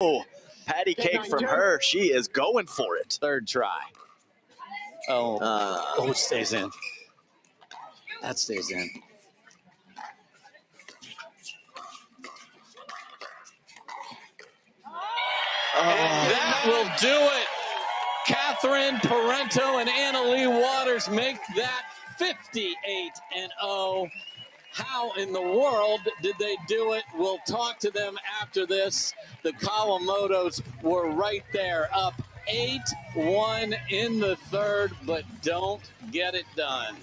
Oh, patty cake from her. She is going for it. Third try. Oh, Uh, oh, it stays in. That stays in. And that will do it. Catherine Parenteau and Anna Leigh Waters make that 58 and 0. How in the world did they do it? We'll talk to them after this. The Kawamotos were right there, up 8 1 in the third, but don't get it done.